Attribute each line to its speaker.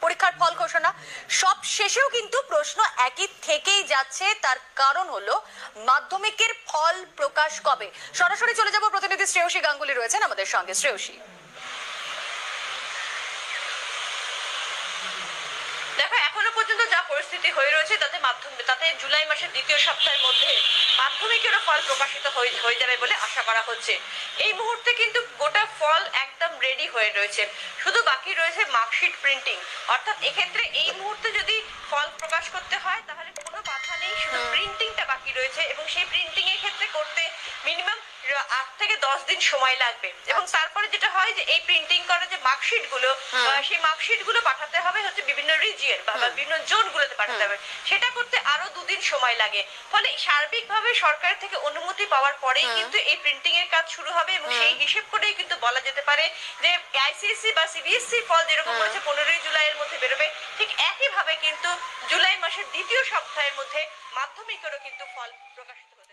Speaker 1: পরীক্ষার ফল ঘোষণা। সব শেষেও কিন্তু প্রশ্ন একই থেকেই যাচ্ছে। তার কারণ হলো মাধ্যমিকের ফল প্রকাশ কবে? সরাসরি চলে যাব প্রতিনিধি শ্রেয়সী গাঙ্গুলি রয়েছেন আমাদের সঙ্গে। শ্রেয়সী।
Speaker 2: দেখো, এখনও পর্যন্ত যা পরিস্থিতি হয়ে রয়েছে, তাতে মাধ্যমিক তাতে জুলাই মাসের দ্বিতীয় সপ্তাহের মধ্যে মাধ্যমিকেরও ফল প্রকাশিত হয়ে হয়ে যাবে বলে আশা করা হচ্ছে। এই মুহূর্তে কিন্তু গোটা ফল একদম রেডি হয়ে রয়েছে। শুধু বাকি রয়েছে মার্কশিট প্রিন্টিং অর্থাৎ এক্ষেত্রে এই মুহূর্তে যদি ফল প্রকাশ করতে হয় তাহলে কোনো বাধা নেই। শুধু প্রিন্টিংটা বাকি রয়েছে এবং সেই প্রিন্টিং এর ক্ষেত্রে করতে মিনিমাম আট থেকে দশ দিন সময় লাগবে। এবং তারপরে যেটা হয় যে এই প্রিন্টিং করা যে মার্কশিটগুলো সেই মার্কশিটগুলো পাঠাতে হবে হচ্ছে বিভিন্ন রিজিয়ন বা বা বিভিন্ন জোন পাঠাতে হবে সেটা করতে আরও দুদিন সময় লাগে। ফলে সার্বিকভাবে সরকার থেকে অনুমতি পাওয়ার পরেই কিন্তু এই প্রিন্টিং এর কাজ শুরু হবে এবং সেই হিসেব করেই কিন্তু বলা যেতে পারে যে আইসিএসসি বা সিবিএসসি ফল যেরকম হয়েছে পনেরোই জুলাইয়ের মধ্যে বেরোবে ঠিক একইভাবে কিন্তু জুলাই মাসের দ্বিতীয় সপ্তাহের মধ্যে মাধ্যমিকেরও কিন্তু ফল প্রকাশিত হবে